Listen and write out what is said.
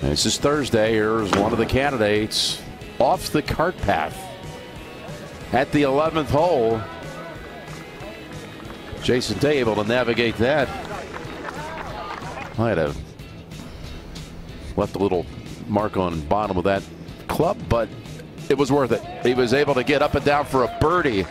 This is Thursday. Here's one of the candidates off the cart path at the 11th hole. Jason Day able to navigate that. Might have left a little mark on bottom of that club, but it was worth it. He was able to get up and down for a birdie